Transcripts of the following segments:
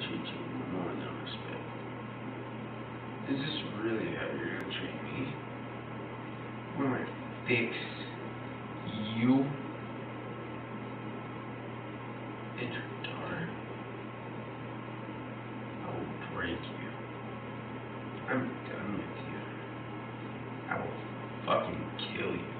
treat you more than respect. Is this really how you're gonna treat me? When I fix you and your daughter, I will break you. I'm done with you. I will fucking kill you.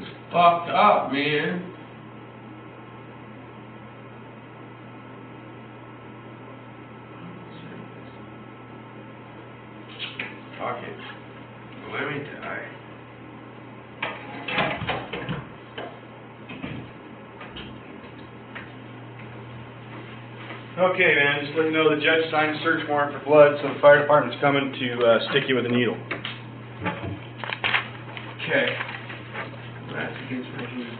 This is up, man. Fuck it. Let me die. Okay, man, just let you know the judge signed a search warrant for blood, so the fire department's coming to, uh, stick you with a needle. Okay. That's against my human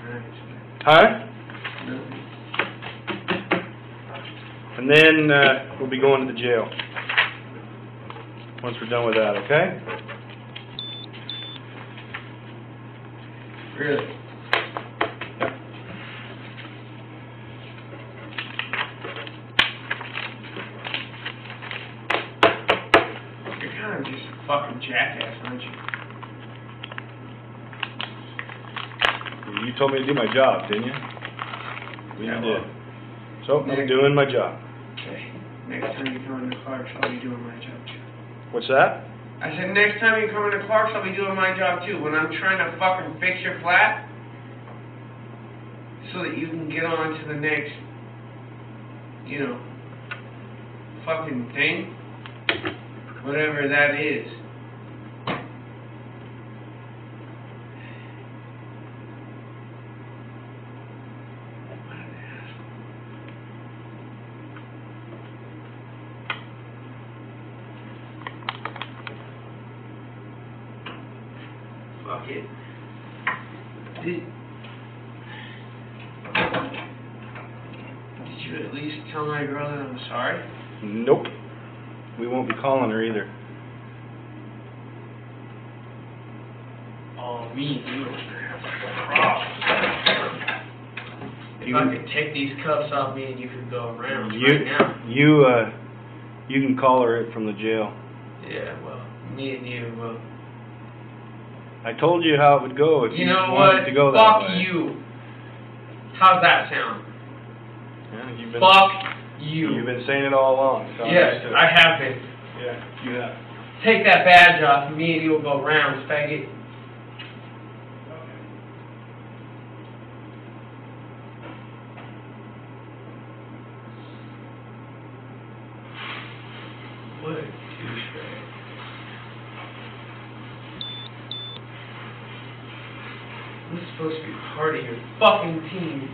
Huh? And then, uh, we'll be going to the jail. Once we're done with that, okay? Really? You're kind of just a fucking jackass, aren't you? You told me to do my job, didn't you? Yeah, You well. did. So, I'm doing my job. Okay. Next time you come into Clark's, I'll be doing my job too. What's that? I said next time you come into Clark's, I'll be doing my job too. When I'm trying to fucking fix your flat, so that you can get on to the next, you know, fucking thing, whatever that is. Did, did you at least tell my girl that I'm sorry? Nope. We won't be calling her either. Oh, me and you. If You- I could take these cuffs off me and you could go around You, right now. you, uh, you can call her it from the jail. Yeah, well, me and you, well. I told you how it would go if you, You know wanted what? to go that Fuck you. How's that sound? Yeah, you've been, Fuck you. You've been saying it all along. so yes. I have been. Yeah, you have. Take that badge off and me and you will go rounds, faggot. What a douchebag. This is supposed to be part of your fucking team.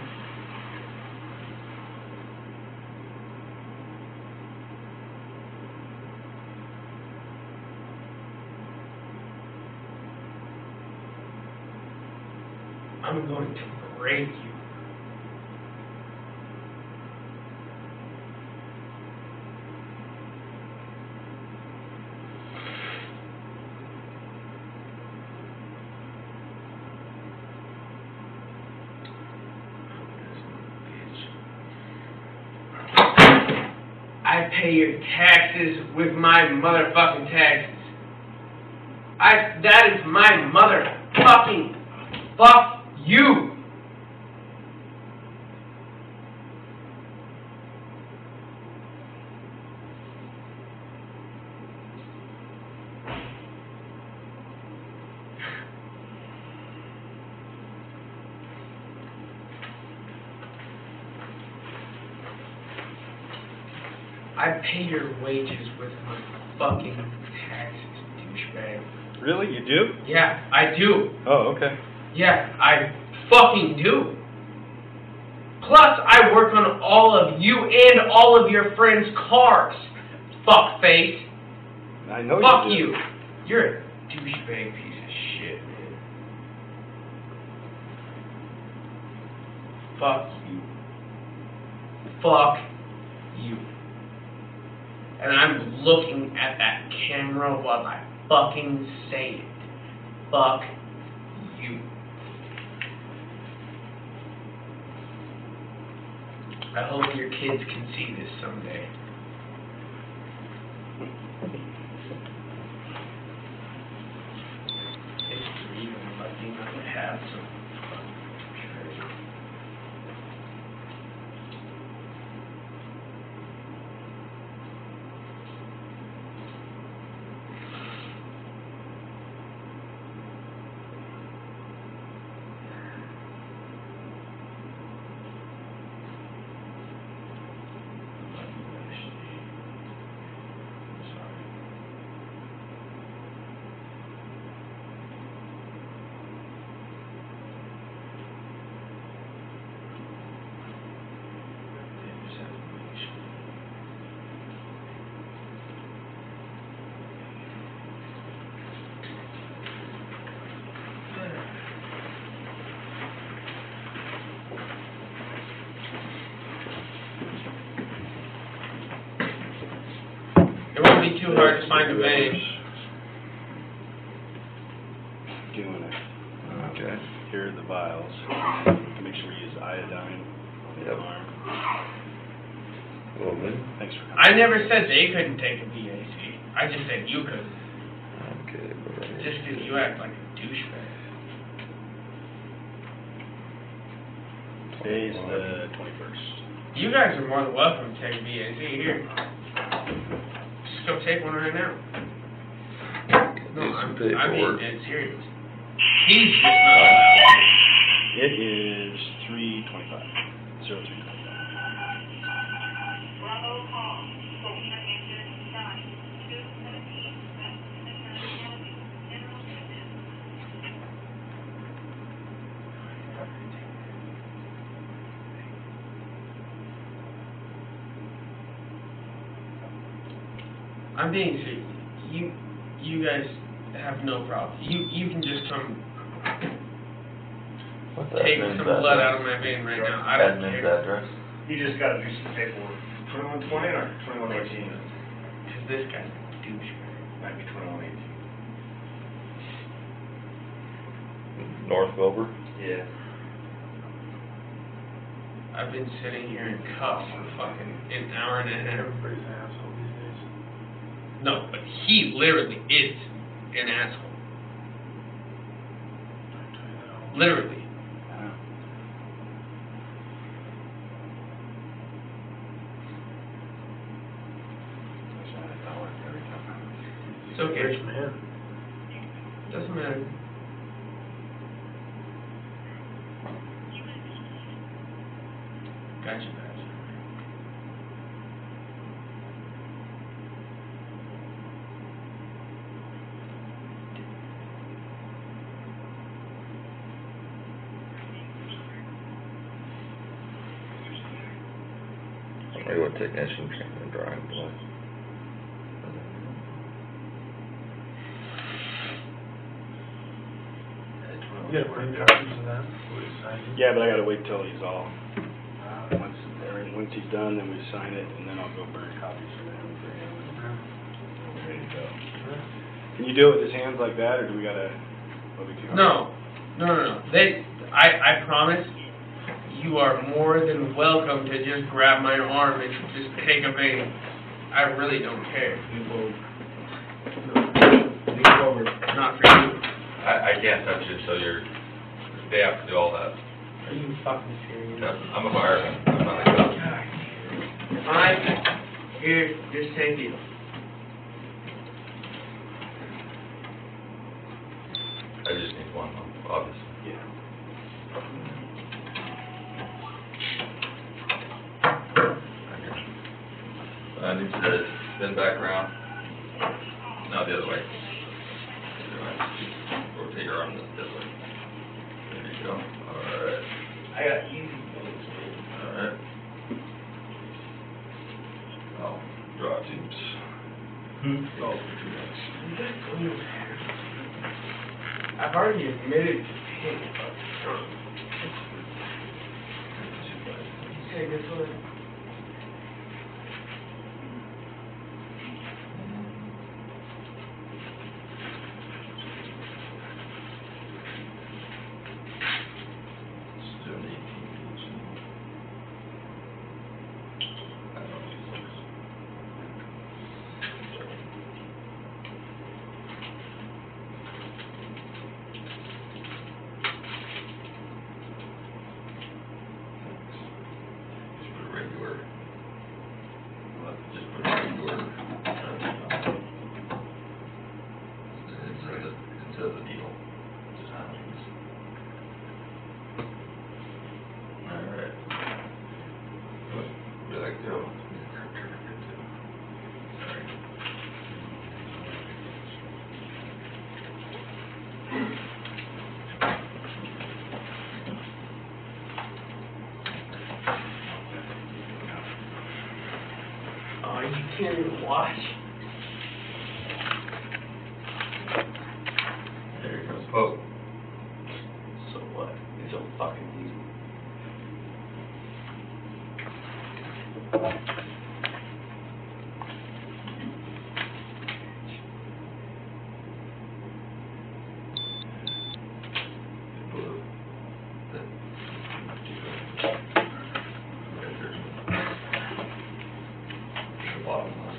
I'm going to break you. I pay your taxes with my motherfucking taxes. I that is my motherfucking fuck you. I wages with my fucking taxes, douchebag. Really, you do? Yeah, I do. Oh, okay. Yeah, I fucking do. Plus, I work on all of you and all of your friends' cars. Fuckface. I know Fuck you Fuck you. You're a douchebag piece of shit, man. Fuck you. Fuck you. And I'm looking at that camera while I fucking say it. Fuck you. I hope your kids can see this someday. It's have some fucking It won't be too hard to find a vein. Doing it. Okay. Here are the vials. Make sure we use iodine Yep. arm. Well then, Thanks for coming. I never said they couldn't take a VAC. I just said you could. okay, but I- Just 'cause you act like a douchebag. Today's the twenty-first. You guys are more than welcome to take a VAC here. Just go take one right now. No, Do some I'm, I paperwork. mean, dead serious. He's just not allowed. It is three twenty-five, zero three I'm being serious. You, you guys have no problem. You, you can just come What's take admin's some blood address? out of my vein right now. I don't Admin's care. address? You just gotta do some paperwork. Twenty-one twenty or twenty-one eighteen? Cause this guy's a douchebag. Might be twenty-one eighteen. North Wilbur? Yeah. I've been sitting here in cuffs for fucking an hour and a half. Everybody's an asshole these days. No, but he literally is an asshole. Literally. It's okay. Rich man. Doesn't matter. Gotcha, gotcha. Maybe what technician can drive, but. You gotta bring copies of that before you sign it. Yeah, but I gotta wait till he's all, Uh, once, once he's done, then we sign it, and then I'll go burn copies for him, for him, and ready to go. Can you do it with his hands like that, or do we gotta, what we do? No, no, no, no. They, I, I promise, you are more than welcome to just grab my arm and just take a vein. I really don't care. You will, no, lean forward, not for you. I, I can't touch it, so you're, they have to do all that. Are you fucking serious? I'm a fireman, I'm not a cop. I'm here, just take it. I just need one, obviously. Yeah. The, spin back around. No, the other way. The other way. Rotate your arm this, this way. There you go. Alright, I got easy things. alright. Oh, draw tubes. Hmm? Oh, too much. I've already admitted to being fucking drunk. Take this one. Let's do an eighteen inch. I don't use those. Sorry. Just put a regular. well, Just put a regular. uh, Instead of, instead of the needle. Just how it is. Alright. Where'd that go? Sorry. Oh, you watch. There it goes. Oh, So what? It's so fucking easy. blue. That- Right there. The bottom one.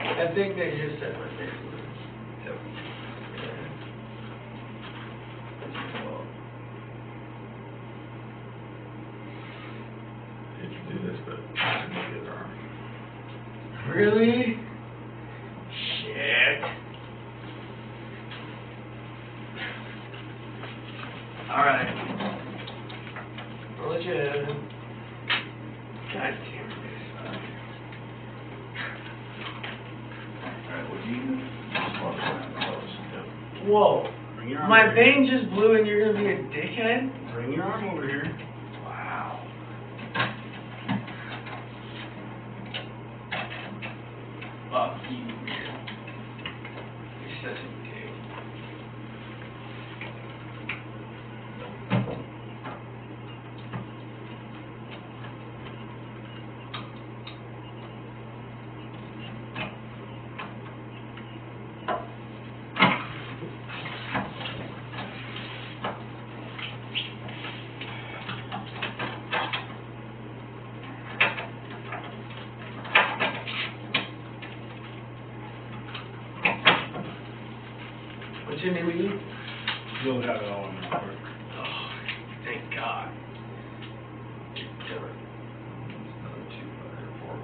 I think they just said my name. Yep. Hate to do this, but I'm gonna get arm. Really? Shit. Alright. I'll let you have it. God damn it. Alright, well, you, just walk around close. Whoa. Bring your arm My over here. vein just blew and you're gonna be a dickhead? Bring your arm over here. Wow. Fuck you, man. You're such a dick. What's your name again? You'll have it all in the report. Oh, thank God. Another two by or four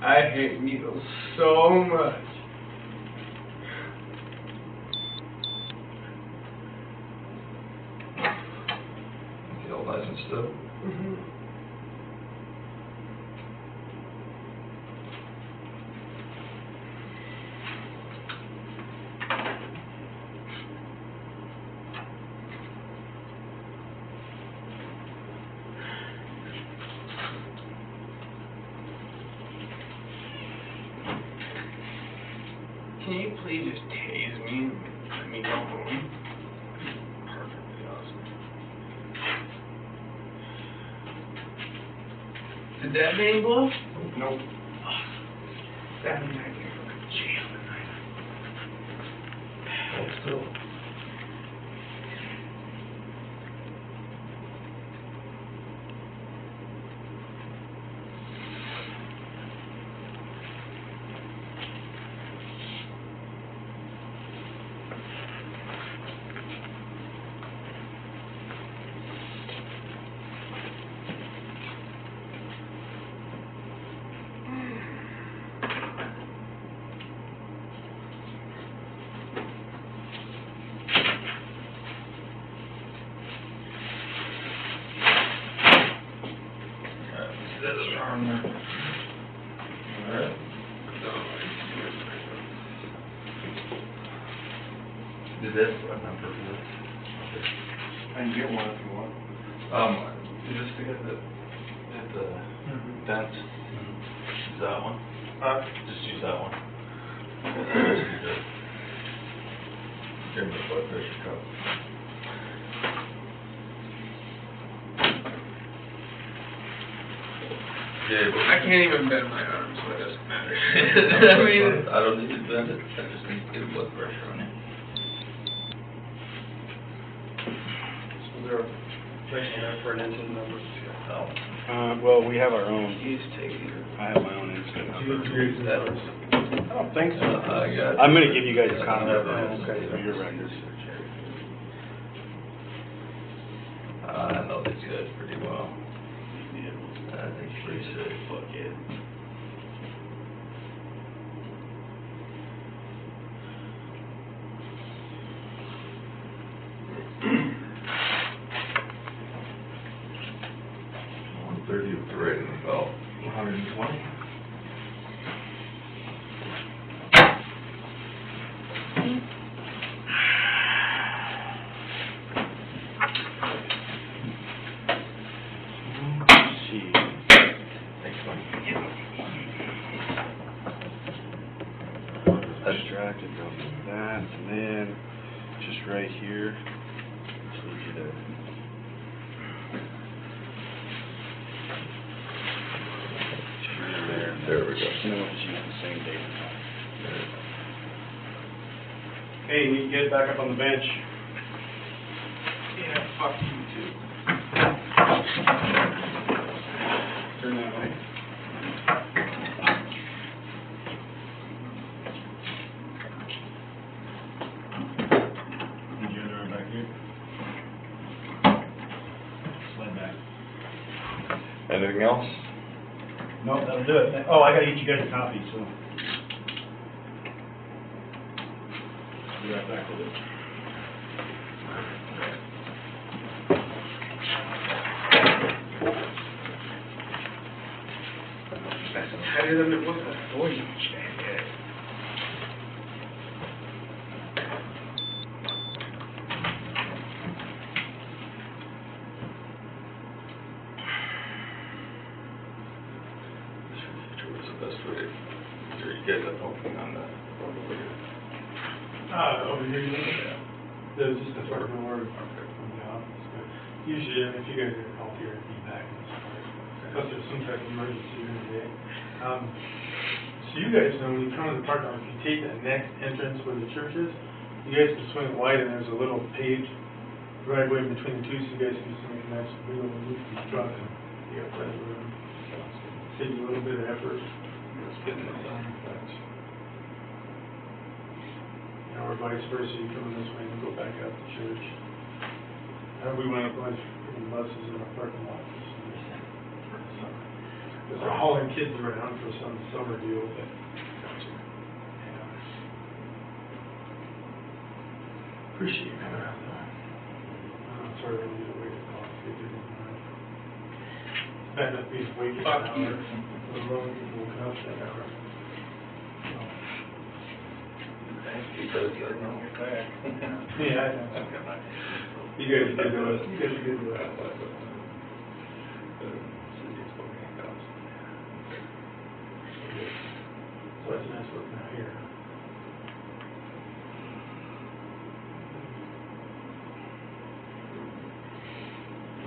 by. I hate needles so much. Feel nice and still. Mhm. Can you please just tase me and let me go home? Perfectly awesome. Did that vein blow? Nope. That can go to jail tonight. Hold still. Do this, what number is this? I can get one if you want. Um, you just to get the, hit the vent, use that one, Uh, just use that one. Just use it. Give me the blood pressure cup. Yeah, but. I can't even bend my arm, so it doesn't matter. I mean, I don't need to bend it, I just need to get blood pressure on it. is there a place on there for an incident number? Uh, well, we have our own. I have my own incident number. I don't think so. Uh, I got- I'm gonna give you guys a copy of Yeah, it okay. for your records. Uh, I know these guys pretty well. I think it's pretty safe. Fuck it. One thirty with the rating about one hundred and twenty. See. Thanks, buddy. Distracted, don't do that, and then, just right here, just need you to. Shoot in there. There we go. And then we'll just use the same date and time. Hey, you need to get back up on the bench. Yeah, fuck you too. Turn that way. Need you to back here? Slide back. Anything else? No, that'll do it. Oh, I gotta get you guys a copy, so. Be right back with it. than it was before you check it. This for future was the best way. Sure, you guys have opening on that. Uh, over here, yeah. There's just a certain order from the office, but usually, if you guys are called here, be back in this. Unless there's some type of emergency during the day. Um, so you guys know, when you come to the parking lot, if you take that next entrance where the church is, you guys can swing wide and there's a little paved driveway between the two, so you guys can swing nice wheel and move the truck and you got plenty of room. Save you a little bit of effort, you know, spitting it down, but you know, or vice versa, you come this way and go back out to church. Uh, we went up of buses in our parking lot this summer. for the summer. Because they're hauling kids around for some summer deal, yeah. Appreciate you coming out there. Uh, Sorry, I need to wait a call, see if they didn't mind. Bad enough being awake at Fuck an hour, let alone being woken up that hour. So, Because you know you're back. Yeah, I know. You guys did do it, you guys did do it. So it's nice working out here.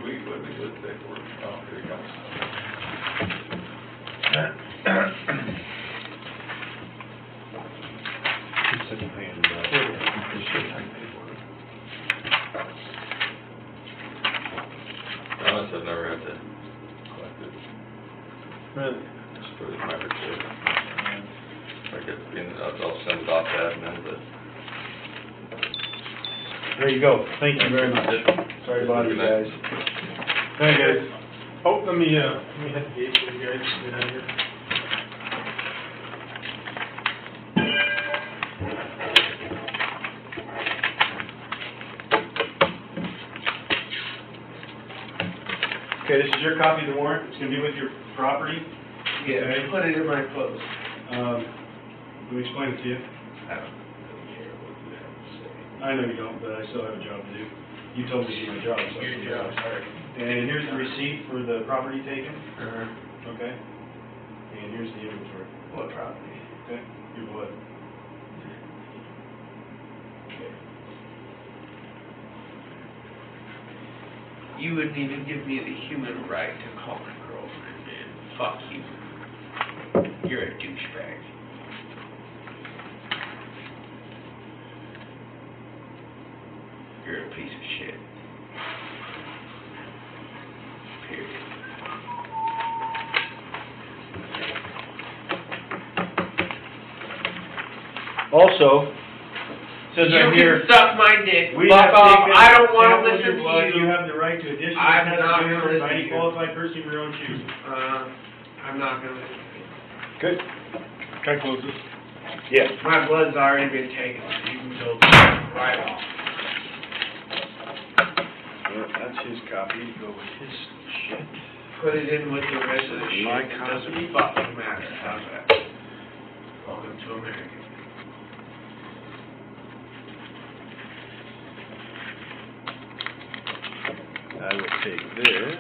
We would be good paperwork. Oh, here he comes. Keep sitting hands up. Honest, I've never had to collect it, Really? just for my report. I get, you know, I'll I'll send it off to admin, but. There you go. Thank you very much. Sorry about you guys. Hey, guys. Oh, let me, uh, let me hit the gate for you guys, get out of here. Okay, this is your copy of the warrant, it's gonna be with your property. Yeah, Okay. put it in my clothes. Um, let me explain it to you. I don't really care what you have to say. I know you don't, but I still have a job to do. You told me to do my job, so. Your job, sorry. And here's the receipt for the property taken, Uh-huh. okay? And here's the inventory, What property? okay? Your blood. You wouldn't even give me the human right to call my girlfriend, man. Fuck you. You're a douchebag. You're a piece of shit. Period. Also, says You right here. can suck my dick. We Fuck have off. taken I don't wanna samples listen your blood. to You you. have the right to additional I'm not given gonna by listen any to you. qualified person of your own choosing. Uh, I'm not gonna listen to you. Good. Try to close this. Yeah. My blood's already been taken, so you can go right off. That's his copy, go with his shit. Put it in with the rest of the shit. My It doesn't fucking matter. How's that? Welcome to America. I will take this.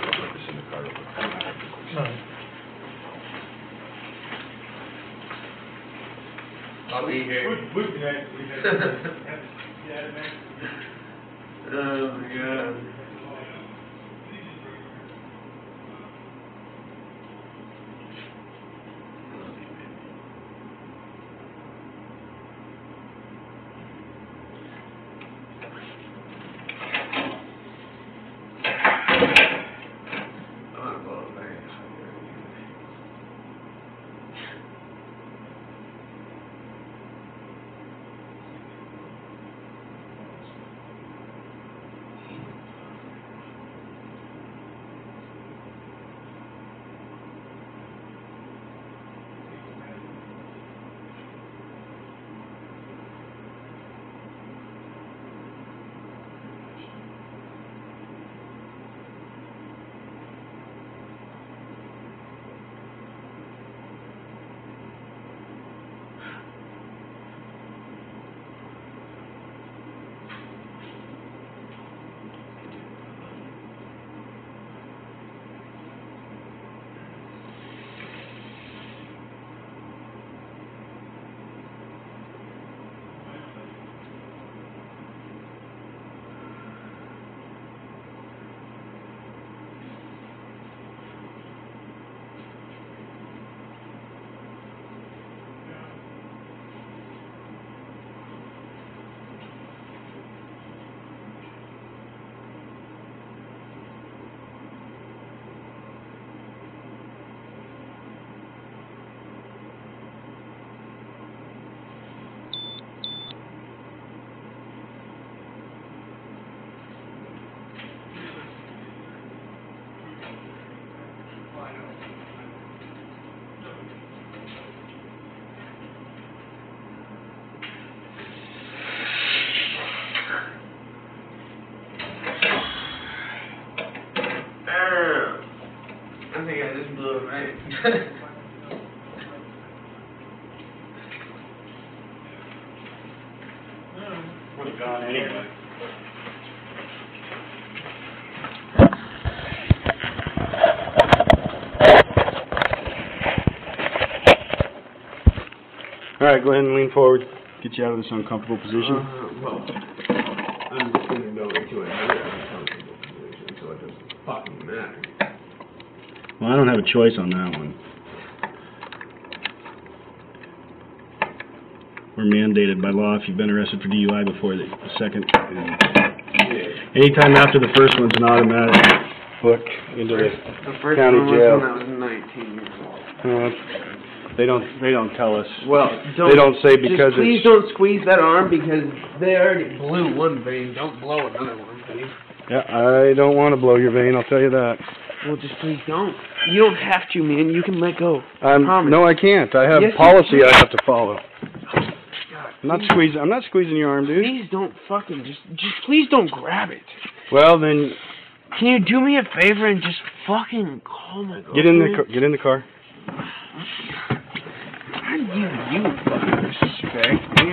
Put this in the car real quick. I'll be here. Would, would be nice if we had, All right, go ahead and lean forward, get you out of this uncomfortable position. Uh, well, I'm just gonna go into another uncomfortable position, so it doesn't fucking matter. Well, I don't have a choice on that one. We're mandated by law, if you've been arrested for DUI before the the second, and Yeah. anytime after the first one's an automatic book into the, The first County one was jail. when I was nineteen years old. uh, they don't, they don't tell us. Well, They don't say because Just please it's, don't squeeze that arm because they already blew one vein. Don't blow another one, please. Yeah, I don't wanna blow your vein, I'll tell you that. Well, just please don't. You don't have to, man. You can let go. Promise. no, I can't. I have Yes, you policy I have to follow. I'm not squeezing, I'm not squeezing your arm, dude. Please don't fucking just just please don't grab it. Well, then, Can you do me a favor and just fucking call my get in the, girlfriend? car- get in the car. How do you you fucking respect me?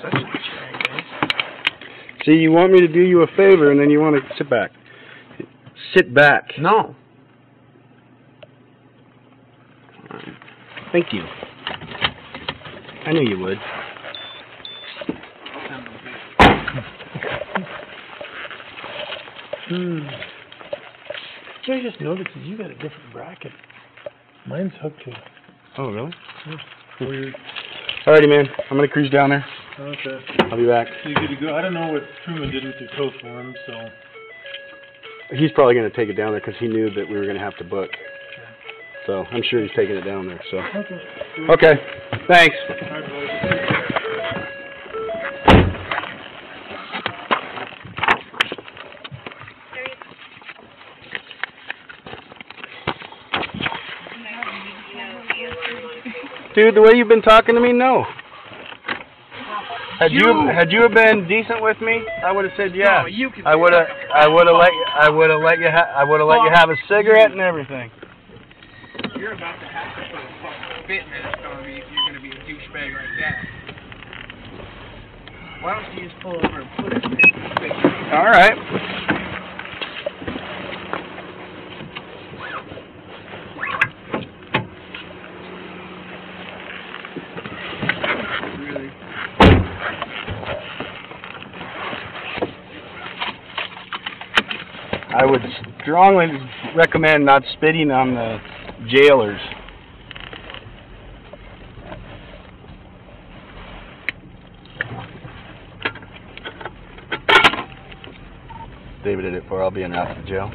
Such a jackass. See, you want me to do you a favor, and then you wanna sit back. Sit back. No. Thank you. I knew you would. Hmm. I just noticed that you got a different bracket. Mine's hooked to. Oh, really? Hmm. Weird. Alrighty, man. I'm gonna cruise down there. Okay. I'll be back. So you good to go? I don't know what Truman did with your tow for him, so. He's probably gonna take it down there 'cause he knew that we were gonna have to book. So I'm sure he's taking it down there. So Okay. okay, thanks. All right, boys. Dude, the way you've been talking to me, no. Had you had you have been decent with me, I would have said yeah. No, you can I would have I would have let you, I would have let you ha- I would have let you have a cigarette and everything. You're about to have to put a fucking spit mask on me if you're gonna be a douchebag like that. Why don't you just pull over and put it? All right. Really? I would strongly recommend not spitting on the jailers. David did it for. I'll be in and out of jail.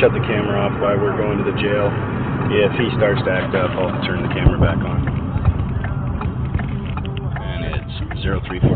Shut the camera off while we're going to the jail. If he starts to act up, I'll turn the camera back on. And it's 0345 hours.